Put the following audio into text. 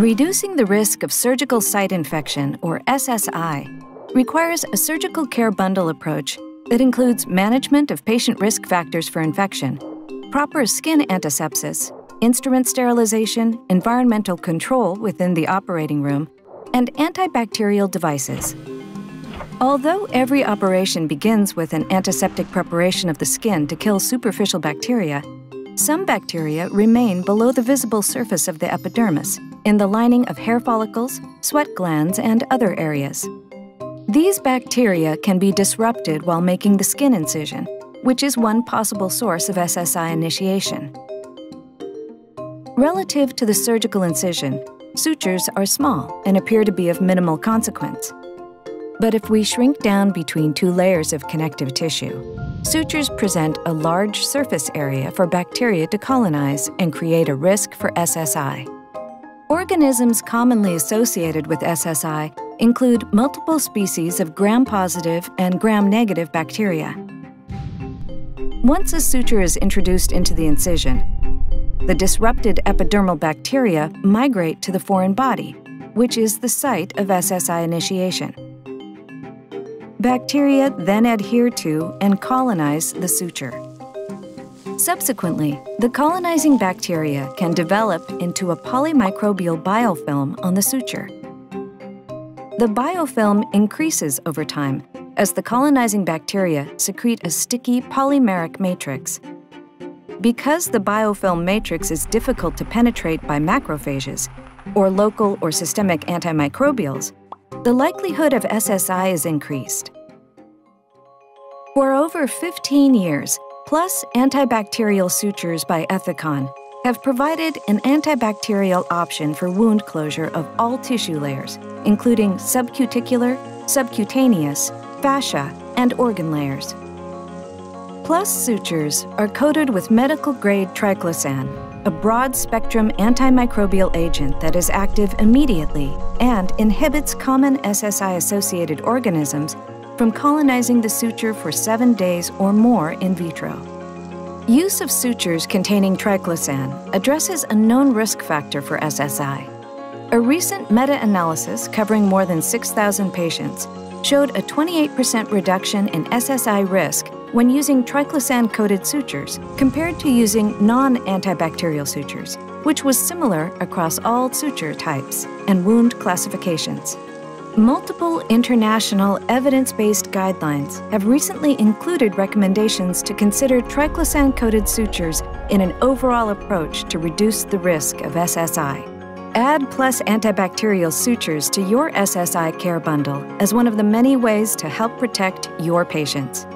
Reducing the risk of surgical site infection, or SSI, requires a surgical care bundle approach that includes management of patient risk factors for infection, proper skin antisepsis, instrument sterilization, environmental control within the operating room, and antibacterial devices. Although every operation begins with an antiseptic preparation of the skin to kill superficial bacteria, some bacteria remain below the visible surface of the epidermis, in the lining of hair follicles, sweat glands, and other areas. These bacteria can be disrupted while making the skin incision, which is one possible source of SSI initiation. Relative to the surgical incision, sutures are small and appear to be of minimal consequence. But if we shrink down between two layers of connective tissue, sutures present a large surface area for bacteria to colonize and create a risk for SSI. Organisms commonly associated with SSI include multiple species of gram-positive and gram-negative bacteria. Once a suture is introduced into the incision, the disrupted epidermal bacteria migrate to the foreign body, which is the site of SSI initiation. Bacteria then adhere to and colonize the suture. Subsequently, the colonizing bacteria can develop into a polymicrobial biofilm on the suture. The biofilm increases over time as the colonizing bacteria secrete a sticky polymeric matrix. Because the biofilm matrix is difficult to penetrate by macrophages, or local or systemic antimicrobials, the likelihood of SSI is increased. For over 15 years, plus antibacterial sutures by Ethicon have provided an antibacterial option for wound closure of all tissue layers, including subcuticular, subcutaneous, fascia, and organ layers. Plus sutures are coated with medical grade triclosan, a broad spectrum antimicrobial agent that is active immediately and inhibits common SSI associated organisms from colonizing the suture for seven days or more in vitro. Use of sutures containing triclosan addresses a known risk factor for SSI. A recent meta analysis covering more than 6,000 patients showed a 28% reduction in SSI risk when using triclosan coated sutures compared to using non antibacterial sutures, which was similar across all suture types and wound classifications. Multiple international evidence based guidelines have recently included recommendations to consider triclosan coated sutures in an overall approach to reduce the risk of SSI. Add plus antibacterial sutures to your SSI care bundle as one of the many ways to help protect your patients.